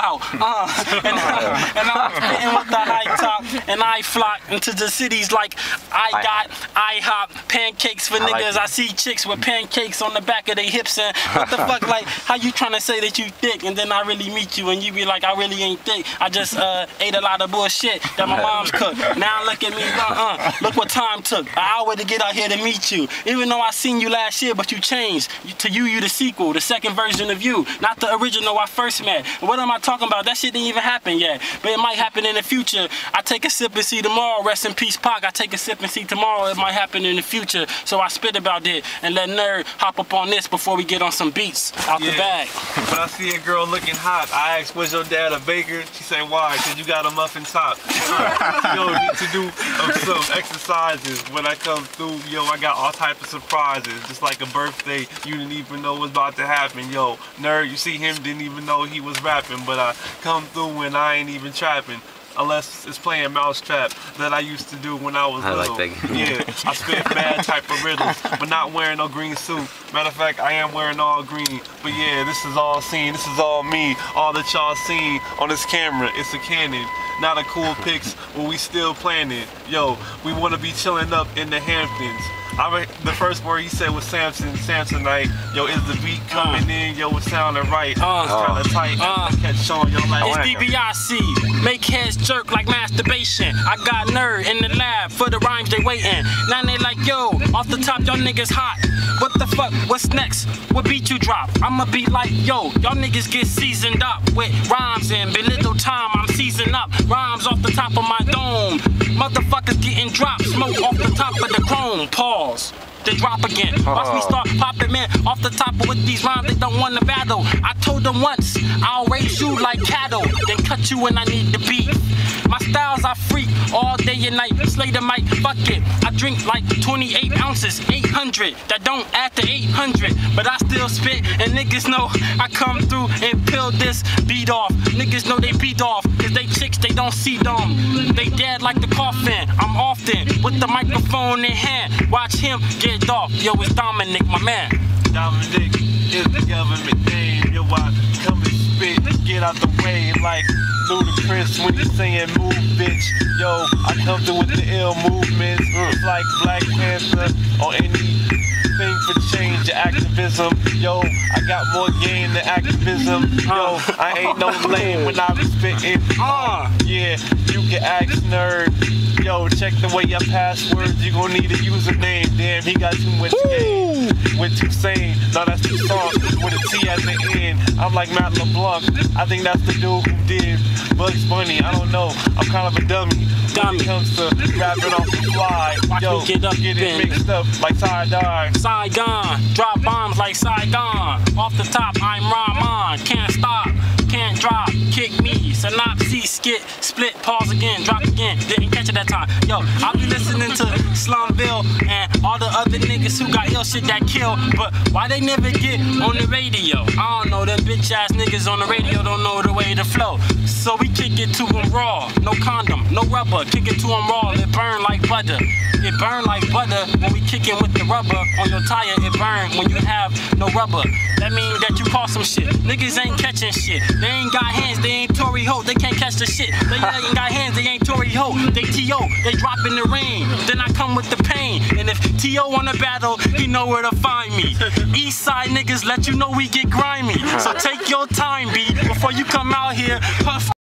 out. Uh, and, and I'm with the high top, and I flock into the cities like I got IHOP pancakes for I niggas. it. I see chicks with pancakes on the back of their hips, and what the fuck, like, how you trying to say that you thick, and then I really meet you, and you be like, I really ain't thick. I just uh, ate a lot of bullshit that my mom's cooked. Now look at me, uh-uh. Look what time took. An hour to get out here to meet you. Even though I seen you last year, but you changed. You- To you, you the sequel, the second version of you, not the original I first met. What am I talking about? That shit didn't even happen yet, but it might happen in the future. I take a sip and see tomorrow. Rest in peace, Pac. I take a sip and see tomorrow. It might happen in the future. So I spit about it and let Nerd hop up on this before we get on some beats out the Yeah. bag. When I see a girl looking hot, I ask, was your dad a baker? She say, why? Cause you got a muffin top. yo, need to do um, some exercises. When I come through, yo, I got all types of surprises. Just like a birthday, you didn't even know was about to happen. Yo, nerd, you see him, didn't even know he was rapping. But I come through and I ain't even trapping. Unless it's playing Mousetrap that I used to do when I was I like little. that game. Yeah, I spit bad type of riddles, but not wearing no green suit. Matter of fact, I am wearing all green. But yeah, this is all seen. This is all me. All that y'all seen on this camera. It's a Canon. Not a cool pics, but we still planning. Yo, we want to be chilling up in the Hamptons. I mean, the first word he said was Samson, Samsonite. Yo, is the beat coming in? Yo, it sounding right. Uh. it's kind of tight. Uh. Catch on, yo, like. It's DBIC. Make heads jerk like masturbation. I got nerd in the lab for the rhymes they waiting. Now they like, yo, off the top, y'all niggas hot. What the fuck? What's next? What beat you drop? I'ma be like, yo, y'all niggas get seasoned up with rhymes and belittle time. I'm seasoned up. Rhymes off the top of my dome. Motherfuckers getting dropped. Smoke off the top of the chrome. Pause. They drop again. Watch me oh. start popping man off the top with these rhymes. They don't want to battle. I told them once, I'll raise you like cattle, then cut you when I need to beat. Styles are freak all day and night. Slay the mic, fuck it. I drink like 28 ounces, 800. That don't add to 800, but I still spit and niggas know I come through and peel this beat off. Niggas know they beat off, cause they chicks they don't see them. They dead like the coffin. I'm often with the microphone in hand. Watch him get off. Yo, it's Dominic, my man. Dominic is the government name. Yo, I come and spit, get out the way like Ludacris when he's saying move, bitch. Yo, I come through with the ill movements. Like Black Panther or anything for change, activism. Yo, I got more game than activism. Yo, I ain't no lame when I be spitting. Uh. Yeah, you can ask nerd. Yo, check the way your passwords. You gon' need a username. Damn, he got too much game. With too sane. No, that's too soft. With a T at the end. I'm like Matt LeBlanc. I think that's the dude who did Bugs Bunny. I don't know. I'm kind of a dummy. Dummy. When it comes to rapping off the fly. Watch Yo, me get up get it mixed up like tie dye. Saigon, drop bombs like Saigon. Off the top, I'm Rahman. Can't stop, can't drop, kick me. Synopsis, skit, split, pause again, drop again. Didn't catch it that time. Yo, I'll be listening to Slumville and all the other niggas who got ill shit that kill. But why they never get on the radio? I don't know, them bitch ass niggas on the radio don't know the way to flow. So we kick it to them raw. No condom, no rubber. Kick it to them raw. It burn like butter. It burn like butter when we kick it with the rubber on your tire. It burn when you have no rubber. That means that you caught some shit. Niggas ain't catching shit. They ain't got hands. They ain't Tory Ho. They can't catch the shit. They ain't got hands. They ain't Tory Ho. They T.O. They drop in the rain. Then I come with the pain. And if T.O. wanna battle, he know where to find me. East side niggas let you know we get grimy. So take your time, B, before you come out here puff